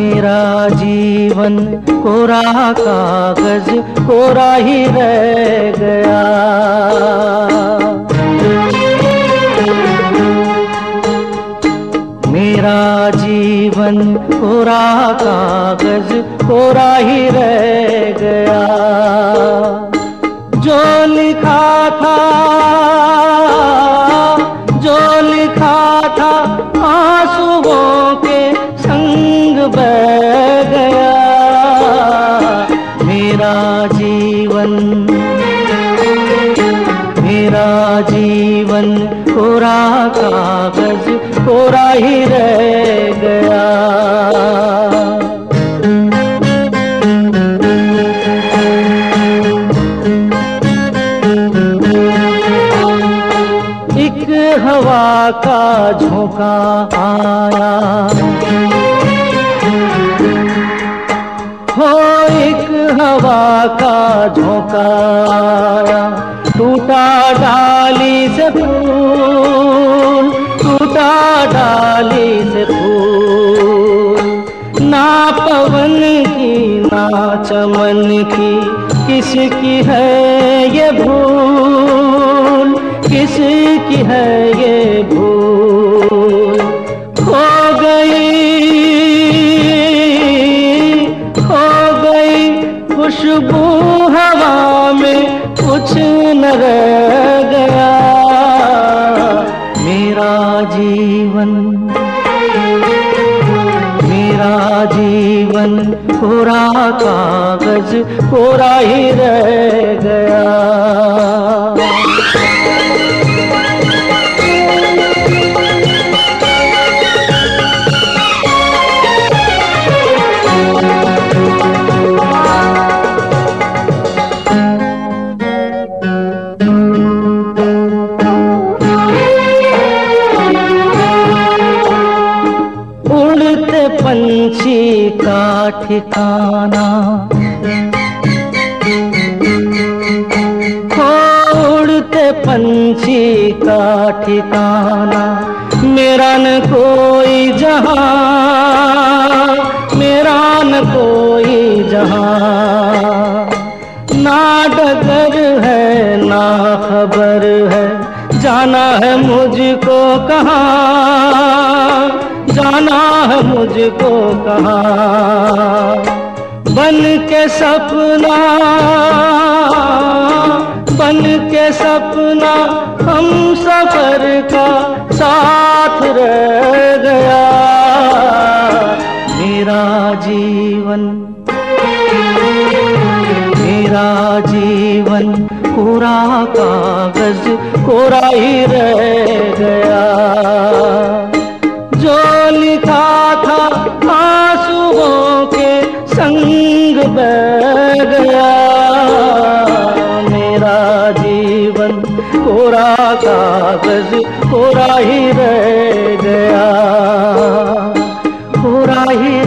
मेरा जीवन कोरा कागज़, कोरा ही रह गया। मेरा जीवन कोरा कागज़, कोरा ही रह गया। जीवन। मेरा जीवन कोरा कागज़ कोरा ही रह गया। एक हवा का झोंका आया। का झोंका टूटा डाली से फूल, टूटा डाली से फूल। ना पवन की, ना चमन की, किसकी है ये भूल? किसकी है ये भूल खुशबू हवा में कुछ न रह गया। मेरा जीवन मेरा जीवन कोरा कागज़ कोरा ही रह गया। उड़ते ठिकाना उड़ते पंछी का ठिकाना मेरा न कोई जहाँ मेरा न कोई जहाँ। ना डगर है, ना खबर है, जाना है मुझको कहाँ। मुझको कहा। बन के सपना, बन के सपना हम सफ़र का साथ रह गया। मेरा जीवन मेरा जीवन कोरा कागज़ कोरा ही रह गया। संग गया। मेरा जीवन कोरा कागज़ कोरा ही रह गया। कोरा ही